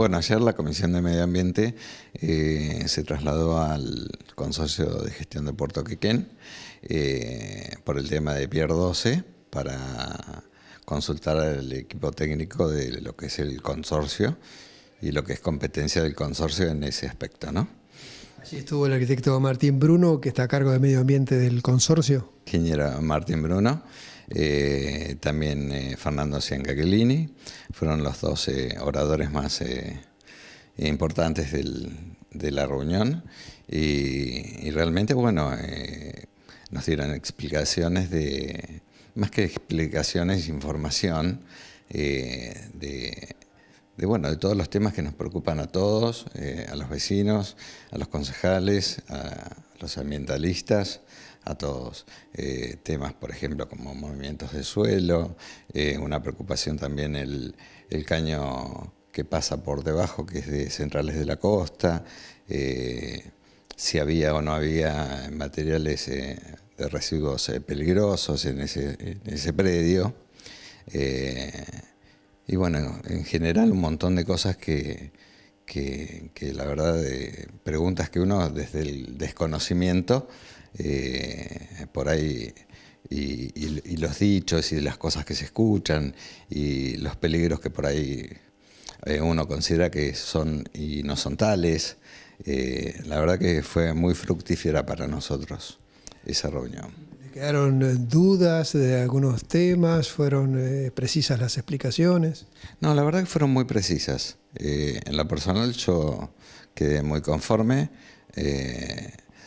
Bueno, ayer la Comisión de Medio Ambiente eh, se trasladó al Consorcio de Gestión de Puerto Quequén eh, por el tema de Pier 12 para consultar al equipo técnico de lo que es el consorcio y lo que es competencia del consorcio en ese aspecto, ¿no? Allí estuvo el arquitecto Martín Bruno, que está a cargo de medio ambiente del consorcio. ¿Quién era Martín Bruno? Eh, también eh, Fernando Ciancachellini, fueron los dos eh, oradores más importantes de la reunión. Y, realmente, bueno, nos dieron explicaciones de, más que explicaciones, información de, bueno, de todos los temas que nos preocupan a todos, a los vecinos, a los concejales, a los ambientalistas, a todos. Eh, temas, por ejemplo, como movimientos de suelo, eh, una preocupación también el, caño que pasa por debajo, que es de centrales de la costa, eh, si había o no había materiales de residuos peligrosos en ese, en ese predio. Y bueno, en general un montón de cosas que, que, que la verdad, preguntas que uno desde el desconocimiento eh, por ahí y, los dichos y las cosas que se escuchan y los peligros que por ahí eh, uno considera que son y no son tales. Eh, la verdad que fue muy fructífera para nosotros esa reunión. ¿Quedaron dudas de algunos temas? ¿Fueron precisas las explicaciones? No, la verdad que fueron muy precisas. en lo personal yo quedé muy conforme.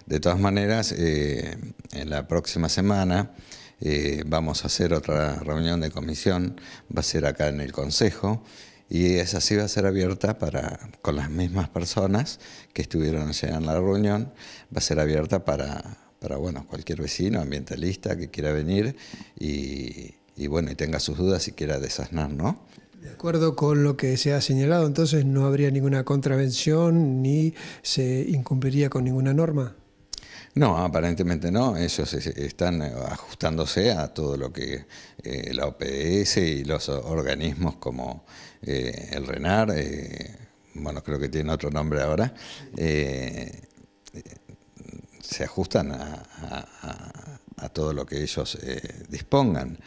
De todas maneras, eh, en la próxima semana eh, vamos a hacer otra reunión de comisión, va a ser acá en el Consejo, y esa sí va a ser abierta para, con las mismas personas que estuvieron allá en la reunión, va a ser abierta para, para bueno, cualquier vecino, ambientalista que quiera venir y, y bueno, y tenga sus dudas y quiera desasnar, ¿no? De acuerdo con lo que se ha señalado, entonces no habría ninguna contravención ni se incumpliría con ninguna norma. No, aparentemente no. Ellos están eh, ajustándose a todo lo que eh, la OPS y los organismos como eh, el RENAR, bueno, creo que tiene otro nombre ahora, se ajustan a, todo lo que ellos dispongan.